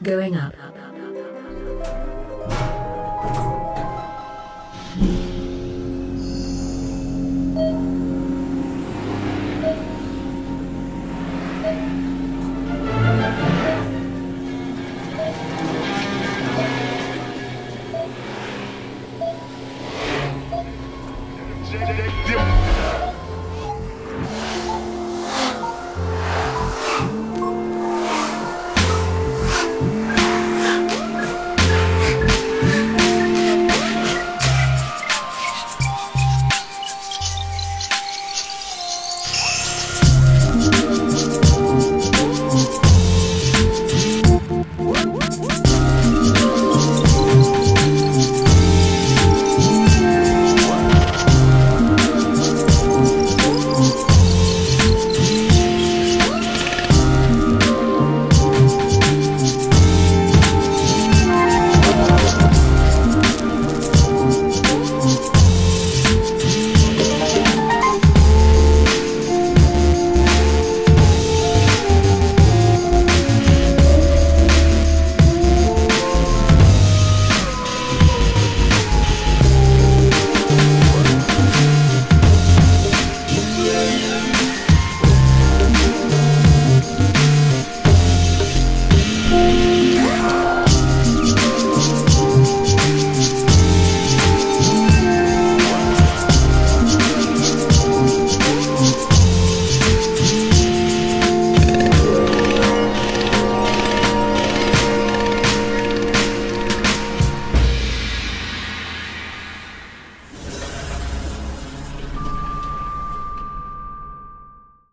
Going up. Yeah.